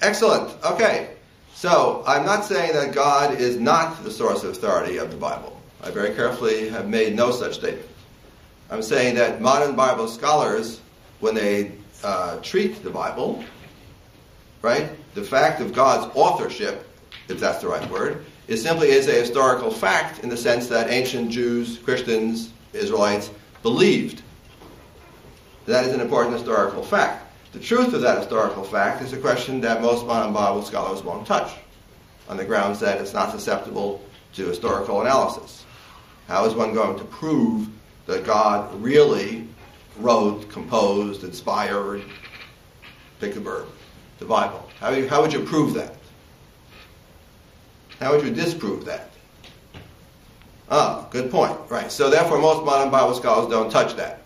Excellent. Okay. So I'm not saying that God is not the source of authority of the Bible. I very carefully have made no such statement. I'm saying that modern Bible scholars, when they uh, treat the Bible, right, the fact of God's authorship, if that's the right word, is simply is a historical fact in the sense that ancient Jews, Christians, Israelites believed. That is an important historical fact. The truth of that historical fact is a question that most modern Bible scholars won't touch on the grounds that it's not susceptible to historical analysis. How is one going to prove that God really wrote, composed, inspired, pick a verb, the Bible? How, you, how would you prove that? How would you disprove that? Ah, good point. Right. So therefore, most modern Bible scholars don't touch that.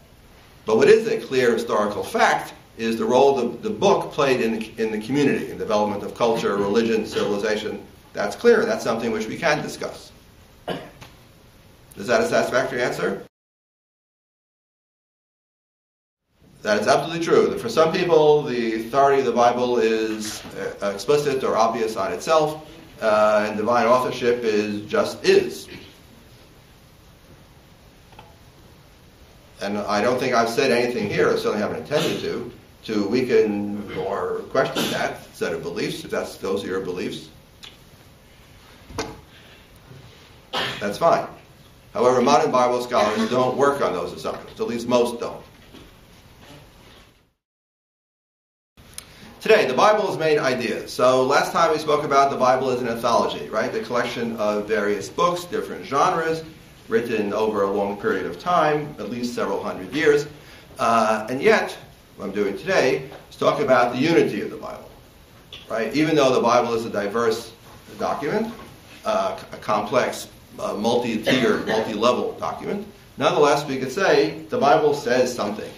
But what is a clear historical fact is the role the, the book played in the, in the community, in development of culture, religion, civilization. That's clear. That's something which we can discuss. Is that a satisfactory answer? That is absolutely true. For some people, the authority of the Bible is uh, explicit or obvious on itself uh, and divine authorship is just is. And I don't think I've said anything here, I certainly haven't intended to, to weaken or question that set of beliefs, if that's those are your beliefs. That's fine. However, modern Bible scholars don't work on those assumptions, at least most don't. Today, the Bible is main ideas. So last time we spoke about the Bible as an anthology, right? The collection of various books, different genres, written over a long period of time, at least several hundred years. Uh, and yet, what I'm doing today is talk about the unity of the Bible, right? Even though the Bible is a diverse document, uh, a complex, uh, multi-tiered, multi-level document, nonetheless, we could say the Bible says something.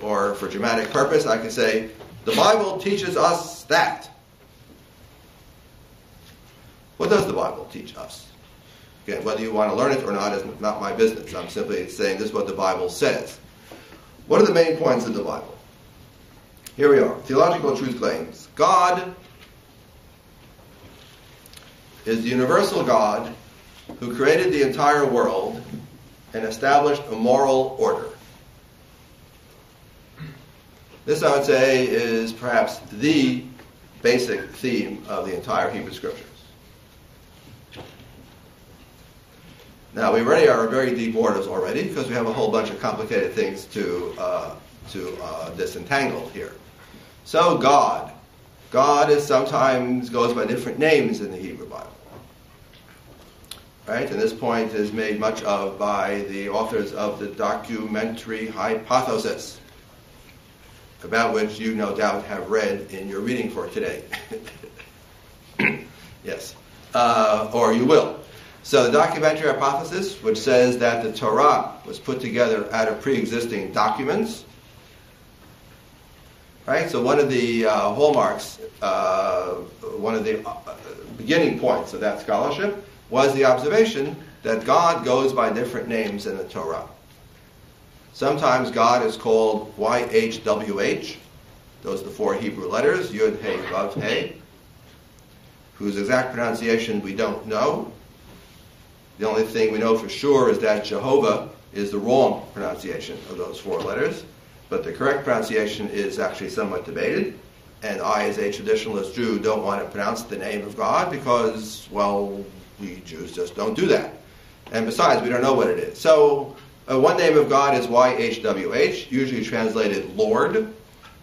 Or for dramatic purpose, I could say the Bible teaches us that. What does the Bible teach us? Again, whether you want to learn it or not is not my business. I'm simply saying this is what the Bible says. What are the main points of the Bible? Here we are. Theological truth claims God is the universal God who created the entire world and established a moral order. This, I would say, is perhaps the basic theme of the entire Hebrew Scriptures. Now, we already are very deep waters already because we have a whole bunch of complicated things to, uh, to uh, disentangle here. So, God. God is sometimes goes by different names in the Hebrew Bible. Right? And this point is made much of by the authors of the documentary hypothesis about which you no doubt have read in your reading for today. yes. Uh, or you will. So the documentary hypothesis, which says that the Torah was put together out of pre-existing documents, right? So one of the uh, hallmarks, uh, one of the uh, beginning points of that scholarship was the observation that God goes by different names in the Torah. Sometimes God is called YHWH. Those are the four Hebrew letters, Yud, He, Vav, He, whose exact pronunciation we don't know. The only thing we know for sure is that Jehovah is the wrong pronunciation of those four letters, but the correct pronunciation is actually somewhat debated. And I, as a traditionalist Jew, don't want to pronounce the name of God because, well, we Jews just don't do that. And besides, we don't know what it is. So uh, one name of God is YHWH, usually translated Lord.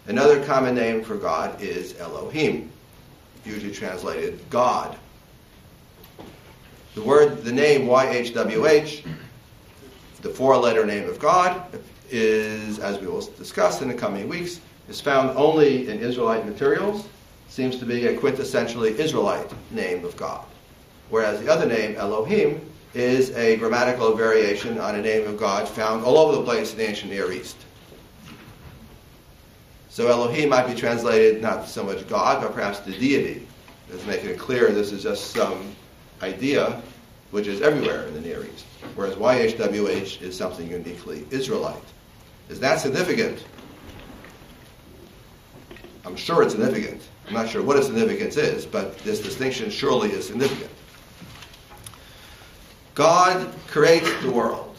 Another common name for God is Elohim, usually translated God. The word, the name YHWH, the four-letter name of God, is, as we will discuss in the coming weeks, is found only in Israelite materials. Seems to be a quintessentially Israelite name of God. Whereas the other name, Elohim, is a grammatical variation on a name of God found all over the place in the ancient Near East. So Elohim might be translated not so much God, but perhaps the deity. Just making it clear this is just some idea which is everywhere in the Near East. Whereas YHWH is something uniquely Israelite. Is that significant? I'm sure it's significant. I'm not sure what its significance is, but this distinction surely is significant. God creates the world.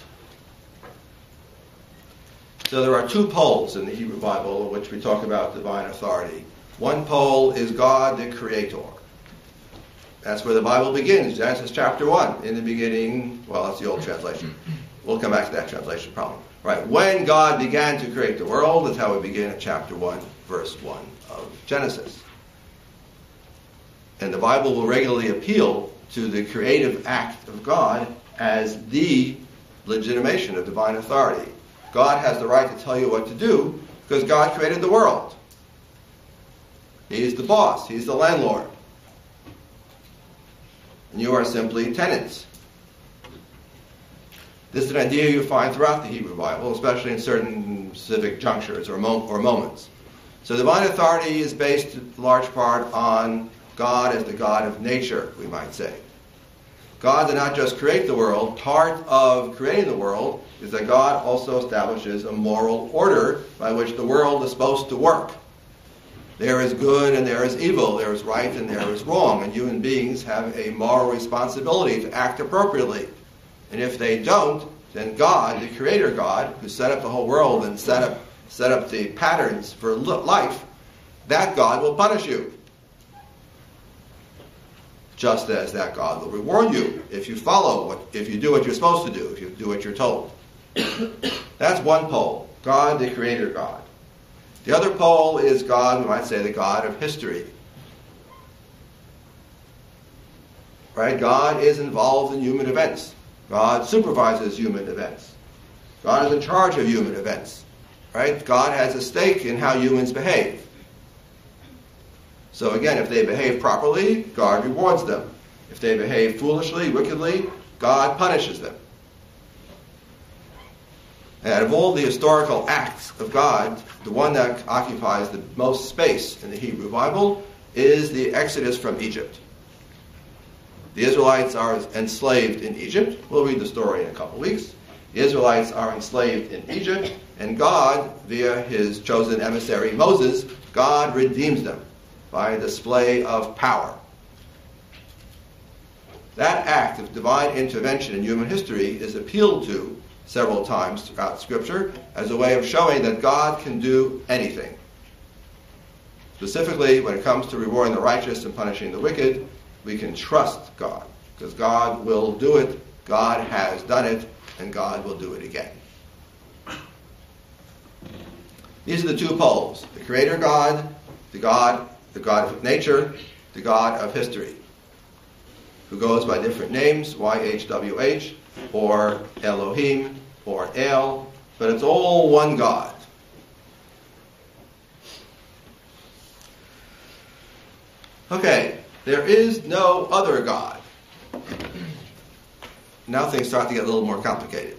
So there are two poles in the Hebrew Bible in which we talk about divine authority. One pole is God the Creator. That's where the Bible begins, Genesis chapter 1. In the beginning, well, that's the old translation. We'll come back to that translation problem. Right. When God began to create the world, that's how we begin at chapter 1, verse 1 of Genesis. And the Bible will regularly appeal to the creative act of God as the legitimation of divine authority. God has the right to tell you what to do because God created the world. He's the boss, He's the landlord. And you are simply tenants. This is an idea you find throughout the Hebrew Bible, especially in certain specific junctures or, or moments. So divine authority is based in large part on God as the God of nature, we might say. God did not just create the world. Part of creating the world is that God also establishes a moral order by which the world is supposed to work. There is good and there is evil. There is right and there is wrong. And human beings have a moral responsibility to act appropriately. And if they don't, then God, the Creator God, who set up the whole world and set up, set up the patterns for life, that God will punish you just as that God will reward you if you follow what, if you do what you're supposed to do, if you do what you're told. That's one pole, God, the Creator God. The other pole is God, we might say, the God of history. Right? God is involved in human events. God supervises human events. God is in charge of human events. Right? God has a stake in how humans behave. So again, if they behave properly, God rewards them. If they behave foolishly, wickedly, God punishes them. And out of all the historical acts of God, the one that occupies the most space in the Hebrew Bible is the Exodus from Egypt. The Israelites are enslaved in Egypt. We'll read the story in a couple weeks. The Israelites are enslaved in Egypt, and God, via his chosen emissary Moses, God redeems them by a display of power. That act of divine intervention in human history is appealed to several times throughout Scripture as a way of showing that God can do anything. Specifically, when it comes to rewarding the righteous and punishing the wicked, we can trust God because God will do it, God has done it, and God will do it again. These are the two poles the Creator God, the God the God of nature, the God of history, who goes by different names, YHWH, or Elohim, or El, but it's all one God. Okay, there is no other God. Now things start to get a little more complicated.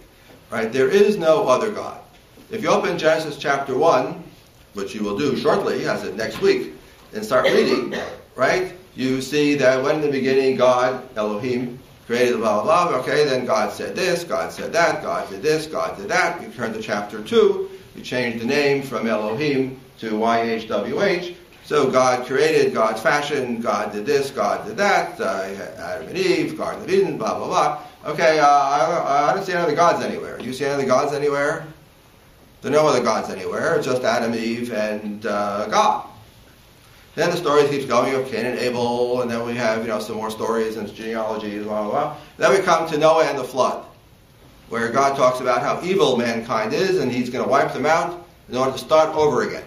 Right? There is no other God. If you open Genesis chapter 1, which you will do shortly, as in next week, and start reading, right, you see that when in the beginning God, Elohim, created blah, blah, blah, okay, then God said this, God said that, God did this, God did that. You turn to chapter 2, you change the name from Elohim to YHWH. So God created, God fashioned, God did this, God did that, uh, Adam and Eve, Garden of Eden, blah, blah, blah. Okay, uh, I, I don't see any other gods anywhere. Do you see any other gods anywhere? There are no other gods anywhere. Just Adam, Eve, and uh, God. Then the story keeps going of Cain and Abel, and then we have you know some more stories and genealogies, blah blah blah. Then we come to Noah and the flood, where God talks about how evil mankind is, and He's going to wipe them out in order to start over again.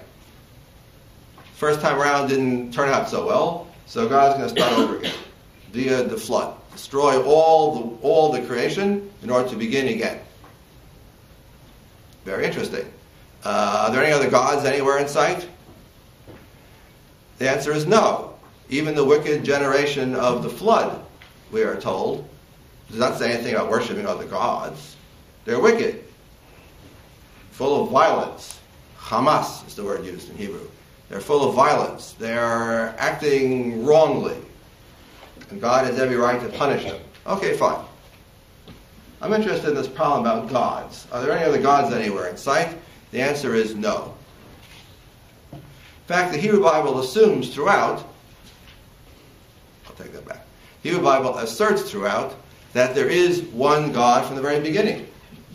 First time around didn't turn out so well, so God's going to start over again via the flood, destroy all the all the creation in order to begin again. Very interesting. Uh, are there any other gods anywhere in sight? The answer is no. Even the wicked generation of the flood, we are told, does not say anything about worshiping other gods. They're wicked, full of violence. Hamas is the word used in Hebrew. They're full of violence. They're acting wrongly. And God has every right to punish them. Okay, fine. I'm interested in this problem about gods. Are there any other gods anywhere in sight? The answer is no. Fact, the Hebrew Bible assumes throughout, I'll take that back. Hebrew Bible asserts throughout that there is one God from the very beginning.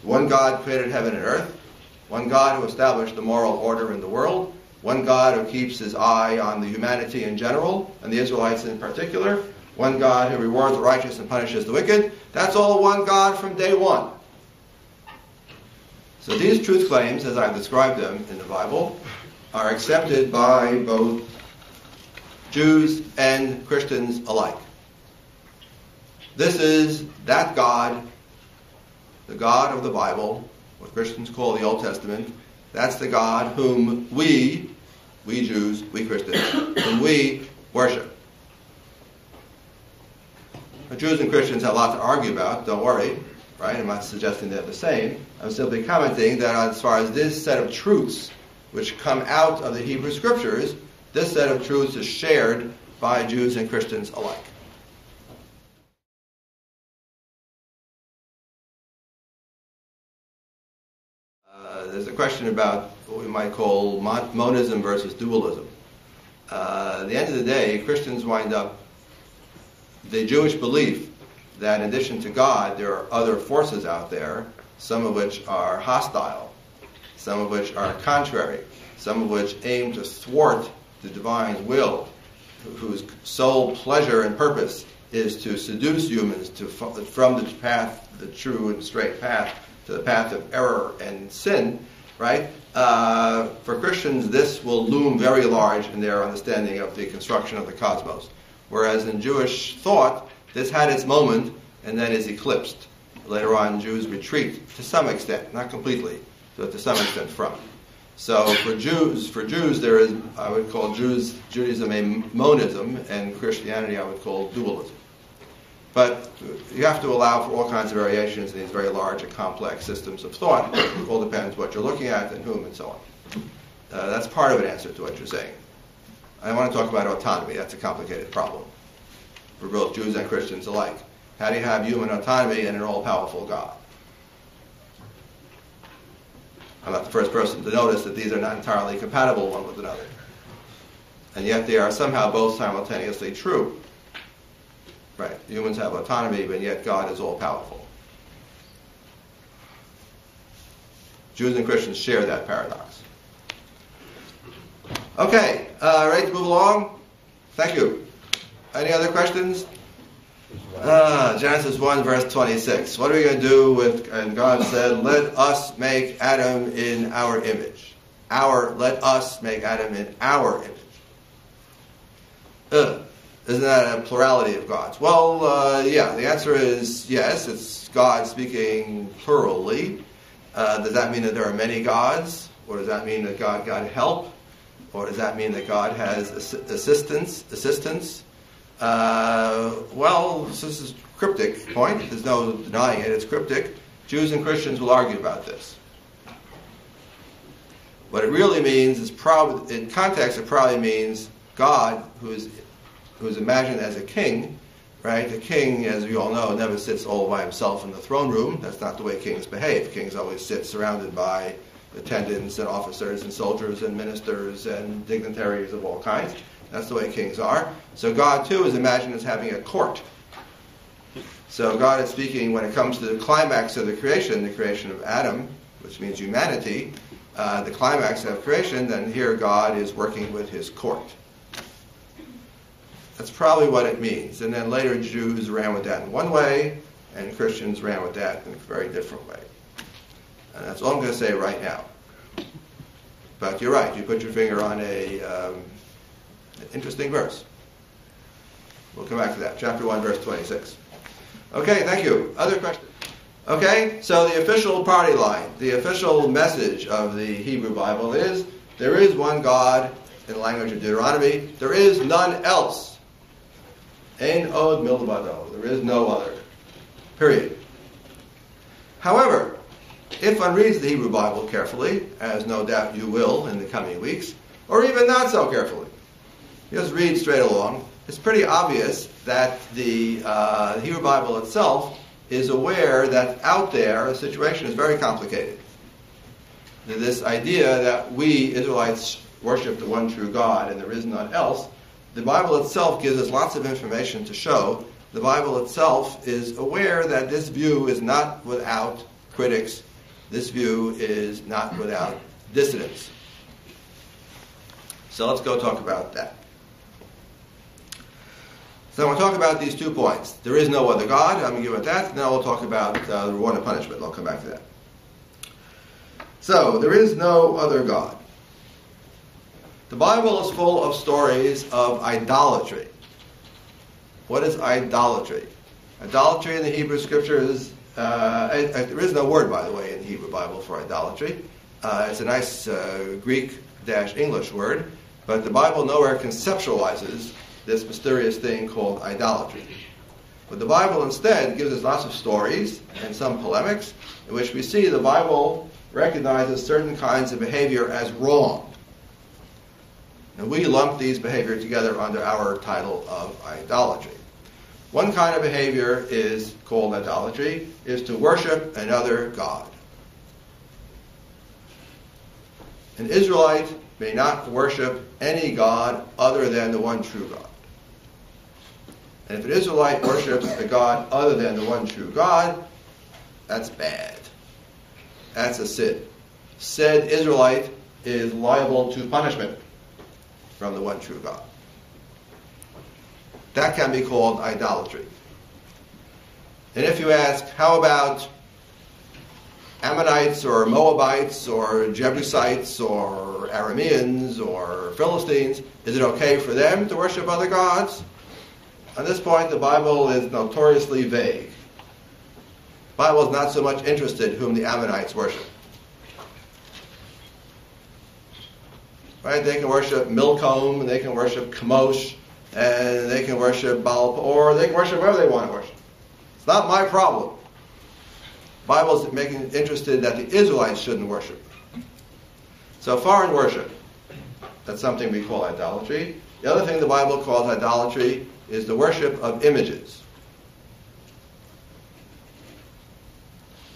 One God created heaven and earth, one God who established the moral order in the world, one God who keeps his eye on the humanity in general and the Israelites in particular, one God who rewards the righteous and punishes the wicked. That's all one God from day one. So these truth claims, as I've described them in the Bible, are accepted by both Jews and Christians alike. This is that God, the God of the Bible, what Christians call the Old Testament. That's the God whom we, we Jews, we Christians, whom we worship. Jews and Christians have a lot to argue about, don't worry, right? I'm not suggesting they're the same. I'm simply commenting that as far as this set of truths which come out of the Hebrew Scriptures, this set of truths is shared by Jews and Christians alike. Uh, there's a question about what we might call monism versus dualism. Uh, at the end of the day, Christians wind up the Jewish belief that in addition to God, there are other forces out there, some of which are hostile, some of which are contrary, some of which aim to thwart the divine will, whose sole pleasure and purpose is to seduce humans to, from the path, the true and straight path, to the path of error and sin, right? Uh, for Christians, this will loom very large in their understanding of the construction of the cosmos. Whereas in Jewish thought, this had its moment and then is eclipsed. Later on, Jews retreat to some extent, not completely, to some extent from. So for Jews, for Jews, there is I would call Jews Judaism a monism, and Christianity I would call dualism. But you have to allow for all kinds of variations in these very large and complex systems of thought. It all depends what you're looking at and whom and so on. Uh, that's part of an answer to what you're saying. I want to talk about autonomy. That's a complicated problem for both Jews and Christians alike. How do you have human autonomy and an all-powerful God? I'm not the first person to notice that these are not entirely compatible one with another. And yet they are somehow both simultaneously true. Right, humans have autonomy, but yet God is all-powerful. Jews and Christians share that paradox. Okay, uh, ready to move along? Thank you. Any other questions? Uh, Genesis 1, verse 26. What are we going to do with, and God said, let us make Adam in our image. Our, let us make Adam in our image. Ugh. Isn't that a plurality of gods? Well, uh, yeah, the answer is yes. It's God speaking plurally. Uh, does that mean that there are many gods? Or does that mean that God got help? Or does that mean that God has assistance? Assistance? Uh, well, this is a cryptic point. There's no denying it. It's cryptic. Jews and Christians will argue about this. What it really means is probably, in context, it probably means God, who is, who is imagined as a king, right? The king, as we all know, never sits all by himself in the throne room. That's not the way kings behave. Kings always sit surrounded by attendants and officers and soldiers and ministers and dignitaries of all kinds. That's the way kings are. So God, too, is imagined as having a court. So God is speaking when it comes to the climax of the creation, the creation of Adam, which means humanity, uh, the climax of creation, then here God is working with his court. That's probably what it means. And then later Jews ran with that in one way, and Christians ran with that in a very different way. And that's all I'm going to say right now. But you're right. You put your finger on a um, interesting verse. We'll come back to that. Chapter 1, verse 26. Okay, thank you. Other questions? Okay, so the official party line, the official message of the Hebrew Bible is there is one God in the language of Deuteronomy. There is none else. Ein od milvado. There is no other. Period. However, if one reads the Hebrew Bible carefully, as no doubt you will in the coming weeks, or even not so carefully, just read straight along, it's pretty obvious that the uh, Hebrew Bible itself is aware that out there the situation is very complicated. This idea that we Israelites worship the one true God and there is none else, the Bible itself gives us lots of information to show the Bible itself is aware that this view is not without critics. This view is not without dissidents. So let's go talk about that. So I want to talk about these two points. There is no other God. I'm going to give it that. Now we'll talk about uh, the reward and punishment. I'll come back to that. So there is no other God. The Bible is full of stories of idolatry. What is idolatry? Idolatry in the Hebrew Scriptures, uh, there is no word, by the way, in the Hebrew Bible for idolatry. Uh, it's a nice uh, Greek-English word, but the Bible nowhere conceptualizes this mysterious thing called idolatry. But the Bible instead gives us lots of stories and some polemics in which we see the Bible recognizes certain kinds of behavior as wrong. And we lump these behavior together under our title of idolatry. One kind of behavior is called idolatry, is to worship another God. An Israelite may not worship any God other than the one true God. And if an Israelite worships a God other than the one true God, that's bad. That's a sin. Said Israelite is liable to punishment from the one true God. That can be called idolatry. And if you ask, how about Ammonites or Moabites or Jebusites or Arameans or Philistines, is it okay for them to worship other gods? On this point, the Bible is notoriously vague. The Bible is not so much interested whom the Ammonites worship. Right? They can worship Milcom, and they can worship Chemosh, and they can worship Baal, or they can worship whoever they want to worship. It's not my problem. The Bible is making interested that the Israelites shouldn't worship. So foreign worship, that's something we call idolatry. The other thing the Bible calls idolatry is the worship of images.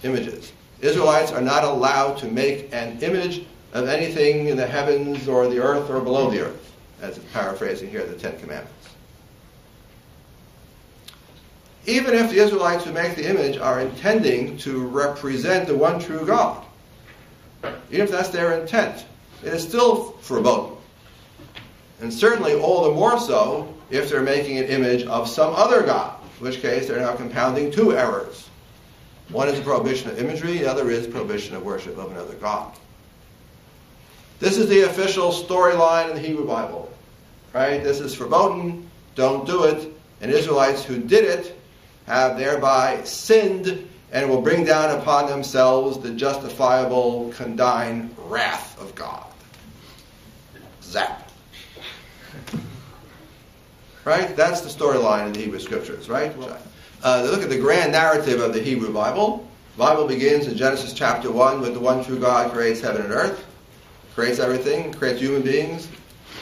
Images. Israelites are not allowed to make an image of anything in the heavens or the earth or below the earth, as it's paraphrasing here the Ten Commandments. Even if the Israelites who make the image are intending to represent the one true God, even if that's their intent, it is still verboten. And certainly all the more so if they're making an image of some other God, in which case they're now compounding two errors. One is a prohibition of imagery, the other is prohibition of worship of another God. This is the official storyline in the Hebrew Bible. Right? This is verboten, don't do it. And Israelites who did it have thereby sinned and will bring down upon themselves the justifiable, condign wrath of God. Zap. Right? That's the storyline in the Hebrew Scriptures, right? Uh, look at the grand narrative of the Hebrew Bible. The Bible begins in Genesis chapter 1 with the one true God creates heaven and earth creates everything, creates human beings,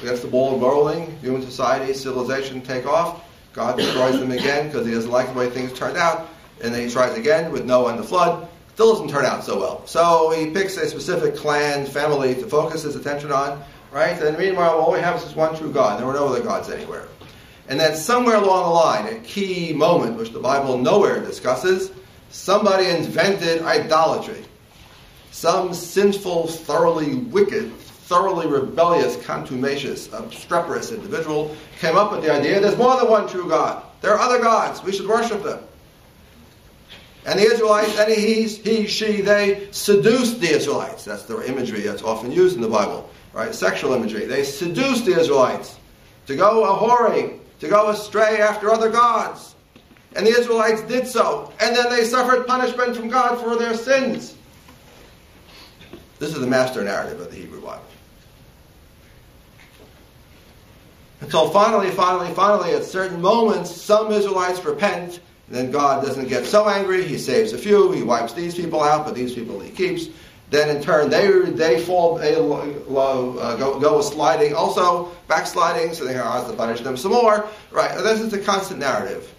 gets the ball rolling, human society, civilization take off. God destroys them again because he doesn't like the way things turned out. And then he tries again with Noah and the flood. Still doesn't turn out so well. So he picks a specific clan, family to focus his attention on, right? And meanwhile, all we have is this one true God. There were no other gods anywhere. And then somewhere along the line, a key moment which the Bible nowhere discusses, somebody invented idolatry some sinful, thoroughly wicked, thoroughly rebellious, contumacious, obstreperous individual came up with the idea there's more than one true God. There are other gods. We should worship them. And the Israelites, any he, he, she, they seduced the Israelites. That's the imagery that's often used in the Bible, right? Sexual imagery. They seduced the Israelites to go a whoring, to go astray after other gods. And the Israelites did so. And then they suffered punishment from God for their sins. This is the master narrative of the Hebrew Bible. Until finally, finally, finally, at certain moments, some Israelites repent, and then God doesn't get so angry. He saves a few. He wipes these people out, but these people he keeps. Then in turn, they they fall, they uh, go, go sliding, also backsliding, so they are to punish them some more. Right? This is the constant narrative.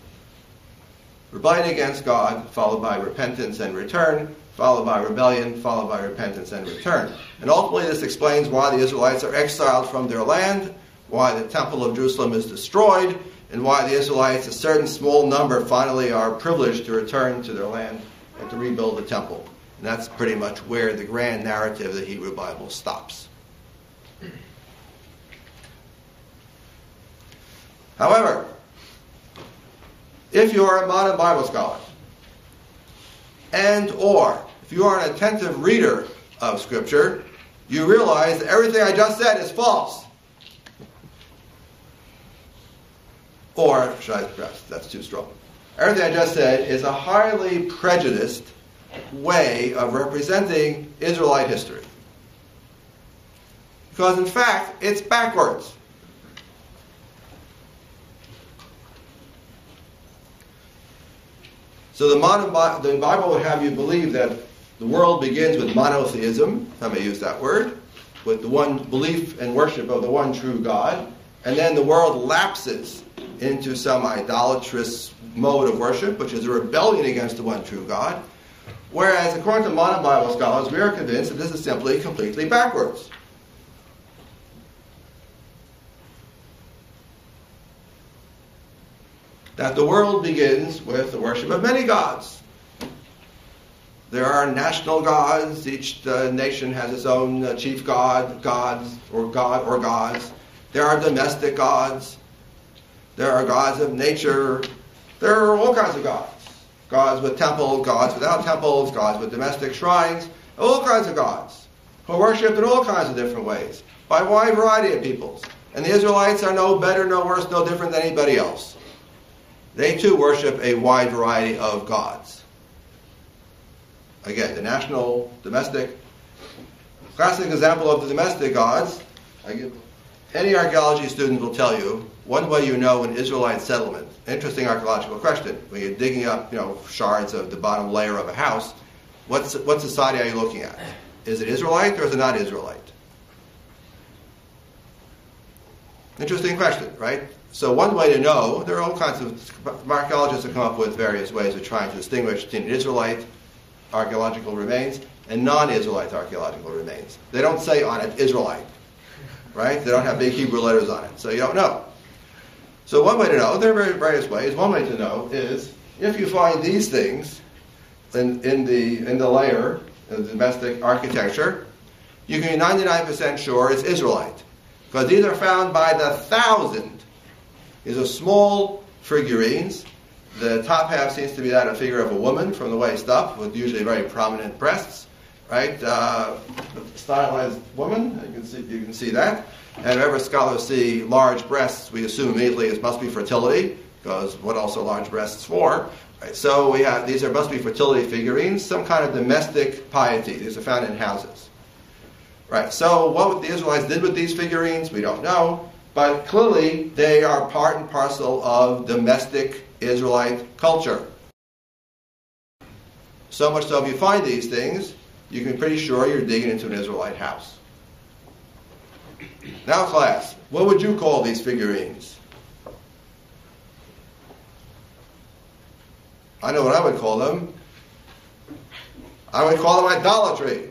rebellion against God, followed by repentance and return, followed by rebellion, followed by repentance and return. And ultimately, this explains why the Israelites are exiled from their land, why the Temple of Jerusalem is destroyed, and why the Israelites, a certain small number, finally are privileged to return to their land and to rebuild the temple. And that's pretty much where the grand narrative of the Hebrew Bible stops. However, if you are a modern Bible scholar, and or if you are an attentive reader of Scripture, you realize that everything I just said is false. Or, should I, perhaps that's too strong. Everything I just said is a highly prejudiced way of representing Israelite history. Because in fact, it's backwards. So the, modern the Bible would have you believe that the world begins with monotheism, I may use that word, with the one belief and worship of the one true God, and then the world lapses into some idolatrous mode of worship, which is a rebellion against the one true God. Whereas, according to modern Bible scholars, we are convinced that this is simply completely backwards. That the world begins with the worship of many gods. There are national gods. Each uh, nation has its own uh, chief god, gods, or god or gods. There are domestic gods. There are gods of nature. There are all kinds of gods. Gods with temples, gods without temples, gods with domestic shrines, all kinds of gods who are worshipped in all kinds of different ways by a wide variety of peoples. And the Israelites are no better, no worse, no different than anybody else. They too worship a wide variety of gods. Again, the national, domestic. Classic example of the domestic gods. Any archaeology student will tell you one way you know an Israelite settlement. Interesting archaeological question. When you're digging up, you know, shards of the bottom layer of a house, what's what society are you looking at? Is it Israelite or is it not Israelite? Interesting question, right? So one way to know, there are all kinds of archaeologists have come up with various ways of trying to distinguish between Israelite archaeological remains and non-Israelite archaeological remains. They don't say on it Israelite right? They don't have big Hebrew letters on it, so you don't know. So one way to know, there are various ways. One way to know is if you find these things in, in the in the layer of domestic architecture, you can be 99% sure it's Israelite, because these are found by the thousand. These are small figurines. The top half seems to be that a figure of a woman from the waist up, with usually very prominent breasts right? Uh, stylized woman, you can see you can see that. And whenever scholars see large breasts, we assume immediately it must be fertility, because what else are large breasts for? Right, so we have these are must be fertility figurines, some kind of domestic piety. These are found in houses. Right. So what the Israelites did with these figurines, we don't know, but clearly they are part and parcel of domestic Israelite culture. So much so if you find these things, you can be pretty sure you're digging into an Israelite house. Now, class, what would you call these figurines? I know what I would call them. I would call them idolatry.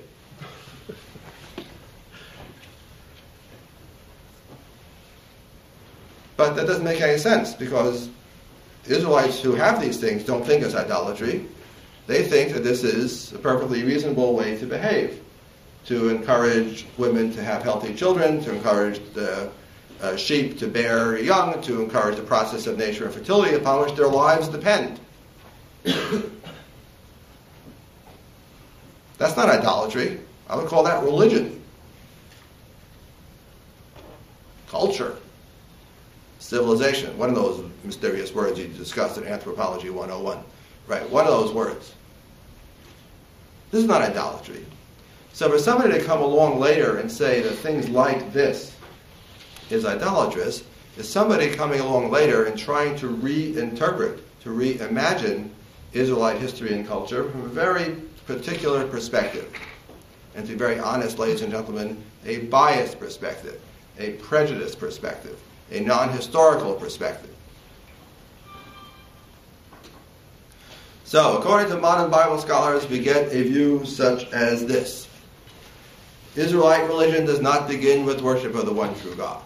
But that doesn't make any sense because Israelites who have these things don't think it's idolatry. They think that this is a perfectly reasonable way to behave, to encourage women to have healthy children, to encourage the uh, sheep to bear young, to encourage the process of nature and fertility upon which their lives depend. That's not idolatry. I would call that religion, culture, civilization. One of those mysterious words you discussed in Anthropology 101. Right, one of those words. This is not idolatry. So for somebody to come along later and say that things like this is idolatrous, is somebody coming along later and trying to reinterpret, to reimagine Israelite history and culture from a very particular perspective. And to be very honest, ladies and gentlemen, a biased perspective, a prejudiced perspective, a non historical perspective. So, according to modern Bible scholars, we get a view such as this Israelite religion does not begin with worship of the one true God.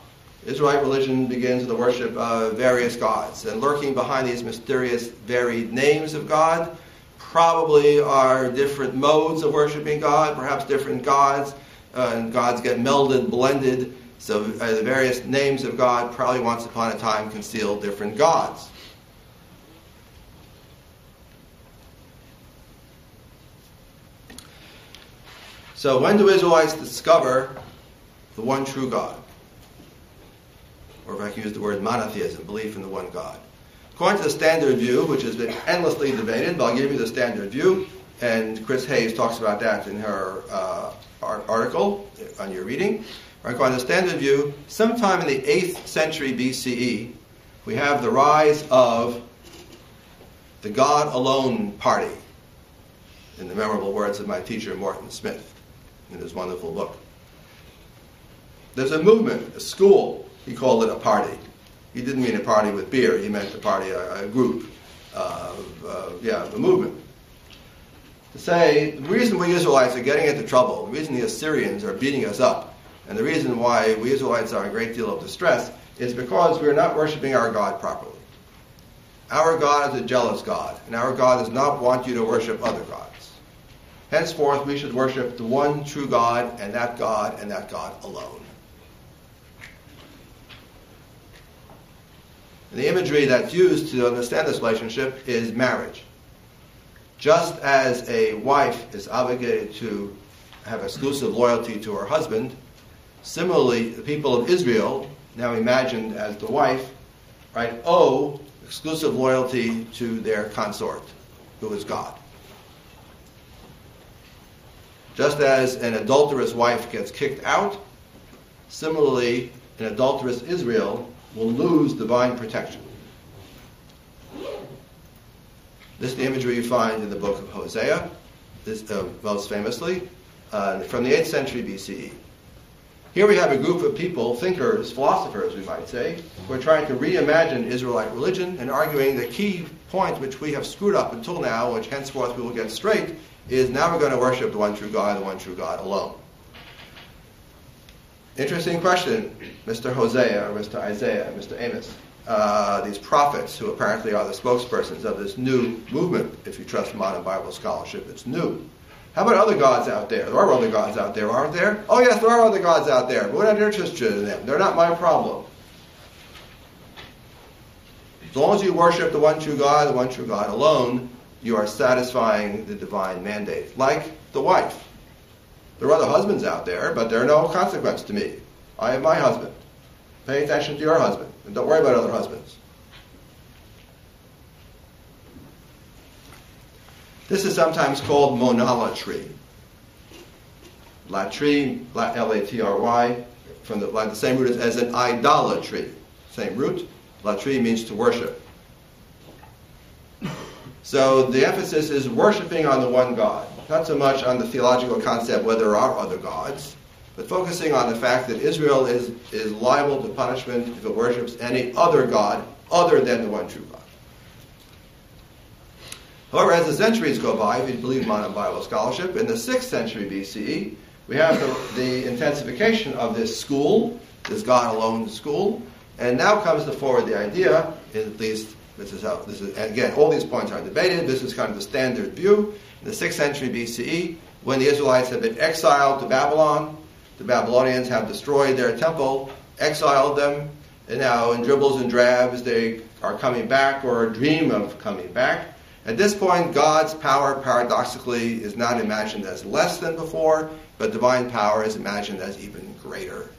Israelite religion begins with the worship of various gods, and lurking behind these mysterious, varied names of God probably are different modes of worshiping God, perhaps different gods, uh, and gods get melded, blended. So uh, the various names of God probably once upon a time concealed different gods. So when do Israelites discover the one true God? Or if I can use the word monotheism, belief in the one God. According to the standard view, which has been endlessly debated, but I'll give you the standard view, and Chris Hayes talks about that in her uh, article on your reading. According to the standard view, sometime in the 8th century BCE, we have the rise of the God alone party, in the memorable words of my teacher, Morton Smith in his wonderful book. There's a movement, a school. He called it a party. He didn't mean a party with beer. He meant a party, a, a group, uh, uh, yeah, the movement. To say the reason we Israelites are getting into trouble, the reason the Assyrians are beating us up, and the reason why we Israelites are in a great deal of distress is because we're not worshiping our God properly. Our God is a jealous God, and our God does not want you to worship other gods. Henceforth, we should worship the one true God, and that God, and that God alone. The imagery that's used to understand this relationship is marriage. Just as a wife is obligated to have exclusive loyalty to her husband, similarly, the people of Israel, now imagined as the wife, right, owe exclusive loyalty to their consort, who is God. Just as an adulterous wife gets kicked out, similarly, an adulterous Israel will lose divine protection. This is the imagery you find in the book of Hosea, this, uh, most famously, uh, from the 8th century BCE. Here we have a group of people, thinkers, philosophers, we might say, who are trying to reimagine Israelite religion and arguing the key point which we have screwed up until now, which henceforth we will get straight, is now we're going to worship the one true God, the one true God alone. Interesting question, Mr. Hosea, or Mr. Isaiah, Mr. Amos. Uh, these prophets, who apparently are the spokespersons of this new movement, if you trust modern Bible scholarship, it's new. How about other gods out there? There are other gods out there, aren't there? Oh, yes, there are other gods out there, but we're not interested in them. They're not my problem. As long as you worship the one true God, the one true God alone, you are satisfying the divine mandate. Like the wife. There are other husbands out there, but they're no consequence to me. I have my husband. Pay attention to your husband, and don't worry about other husbands. This is sometimes called monolatry. Latry, L-A-T-R-Y, from the, like the same root as, as an idolatry. Same root. Latry means to worship. So the emphasis is worshiping on the one God, not so much on the theological concept whether there are other gods, but focusing on the fact that Israel is, is liable to punishment if it worships any other God other than the one true God. However, as the centuries go by, if you believe modern Bible scholarship, in the 6th century BCE, we have the, the intensification of this school, this God alone school, and now comes to forward the idea, at least this is how, this is, again, all these points are debated. This is kind of the standard view. In the 6th century BCE, when the Israelites have been exiled to Babylon, the Babylonians have destroyed their temple, exiled them, and now in dribbles and drabs they are coming back or dream of coming back. At this point, God's power, paradoxically, is not imagined as less than before, but divine power is imagined as even greater.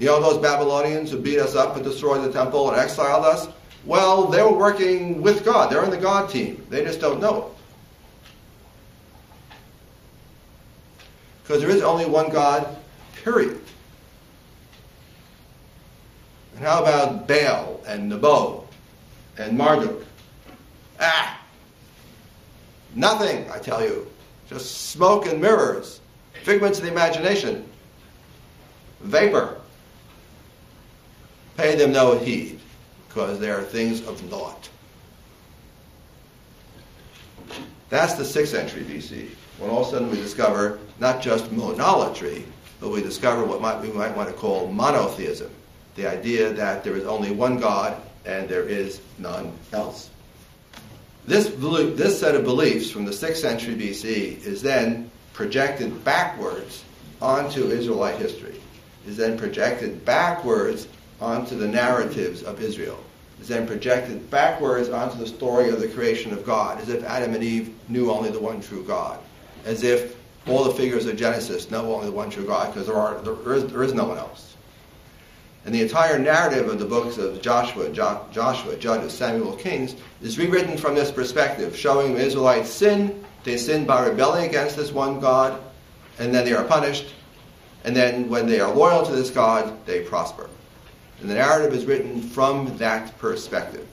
You know those Babylonians who beat us up and destroyed the temple and exiled us? Well, they were working with God. They're in the God team. They just don't know it. Because there is only one God, period. And how about Baal and Nebo and Marduk? Ah! Nothing, I tell you. Just smoke and mirrors, figments of the imagination, vapor. Pay them no heed, because they are things of naught. That's the 6th century BC, when all of a sudden we discover not just monolatry, but we discover what might, we might want to call monotheism, the idea that there is only one God and there is none else. This, this set of beliefs from the 6th century BC is then projected backwards onto Israelite history, is then projected backwards onto the narratives of Israel, is then projected backwards onto the story of the creation of God, as if Adam and Eve knew only the one true God, as if all the figures of Genesis know only the one true God, because there, are, there, is, there is no one else. And the entire narrative of the books of Joshua, jo- Joshua, Judges, Samuel, Kings is rewritten from this perspective, showing the Israelites sin. They sin by rebelling against this one God, and then they are punished. And then when they are loyal to this God, they prosper. And the narrative is written from that perspective.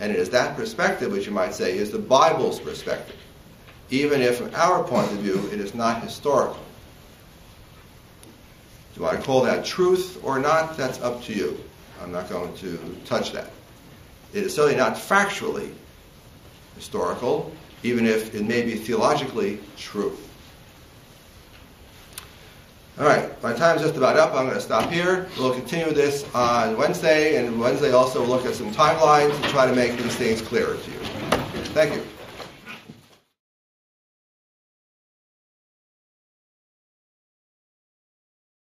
And it is that perspective, which you might say, is the Bible's perspective. Even if, from our point of view, it is not historical. Do I call that truth or not? That's up to you. I'm not going to touch that. It is certainly not factually historical, even if it may be theologically true. All right, my time's just about up. I'm going to stop here. We'll continue this on Wednesday, and Wednesday also we'll look at some timelines and try to make these things clearer to you. Thank you.